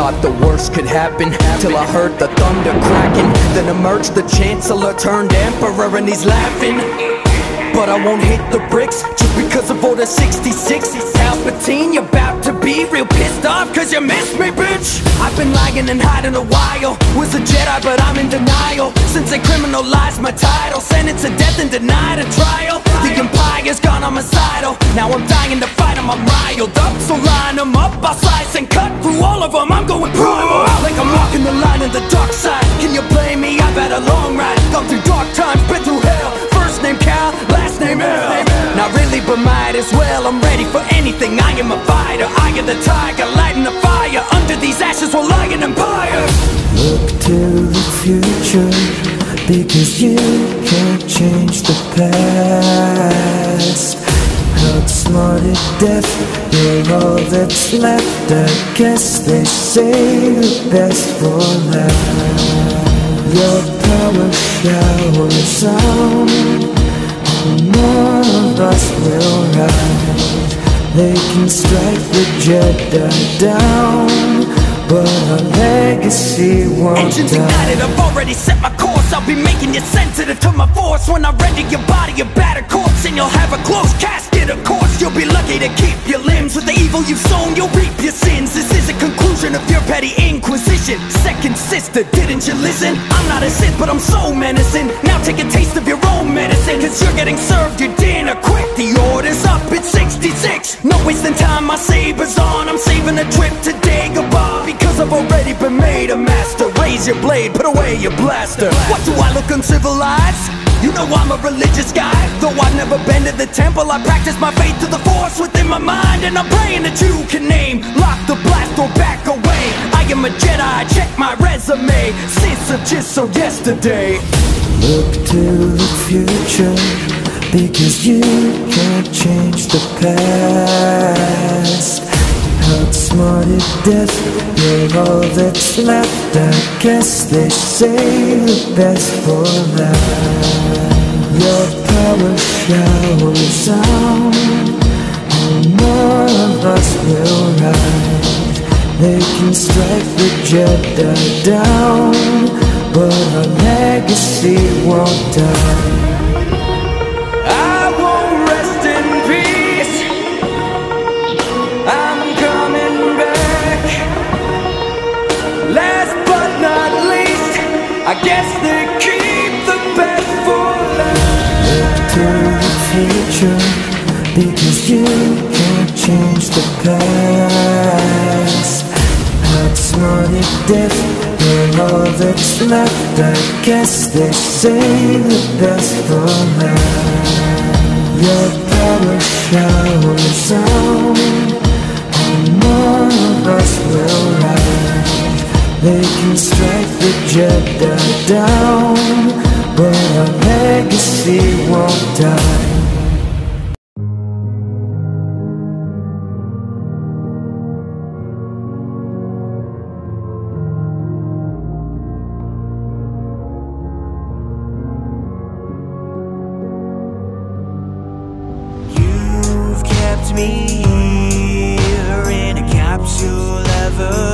thought the worst could happen. Till I heard the thunder cracking. Then emerged the Chancellor turned Emperor and he's laughing. But I won't hit the bricks Just because of Order 66 Palpatine, you're about real pissed off Cause you missed me, bitch. I've been lying and hiding a while. Was a Jedi but I'm in denial. Since they criminalized my title. Sentenced to death and denied a trial. The Empire's gone homicidal. Now I'm dying to fight I'm riled up. So line them up, I'll slice and cut through all of them I'm going primal. Like I'm walking the line in the dark side. Can you blame me? I've had a long ride. Gone through dark times, been through hell. First name Cal, last name L Not really, but might as well. I'm ready for anything, I am a the tiger, lighting the fire. Under these ashes will lie an empire Look to the future Because you can't change the past. Outsmarted death, you're all that's left. I guess they say the best for last. Your power showers on And more of us will rise They can strike the Jedi down but our legacy won't Engines die. ignited, I've already set my course. I'll be making you sensitive to my force. When I render your body a battered corpse And you'll have a closed casket, of course. You'll be lucky to keep your limbs With the evil you've sown, you'll reap your sins. This is a conclusion of your petty inquisition. Second sister, didn't you listen? I'm not a Sith, but I'm so menacing. Now take a taste of your own medicine Cause you're getting served your dinner quick. The it's 66 No wasting time, my saber's on. I'm saving a trip to Dagobah Because I've already been made a master. Raise your blade, put away your blaster. What do I look uncivilized? You know I'm a religious guy. Though I've never been to the temple I practice my faith to the force within my mind And I'm praying that you can name Lock the blast or back away. I am a Jedi, check my resume. Since of just so yesterday. Look to the future Because you can't change the past. Outsmarted death, you're all that's left I guess they say the best for last Your power showers on And more of us will rise They can strike the Jedi down But our legacy won't die guess they keep the best for last. Look to the future Because you can't change the past. Outsmarted death, you're all that's left. I guess they say the best for last Your power showers on And more of us will rise. They can Jedi down But our legacy won't die. You've kept me here in a capsule ever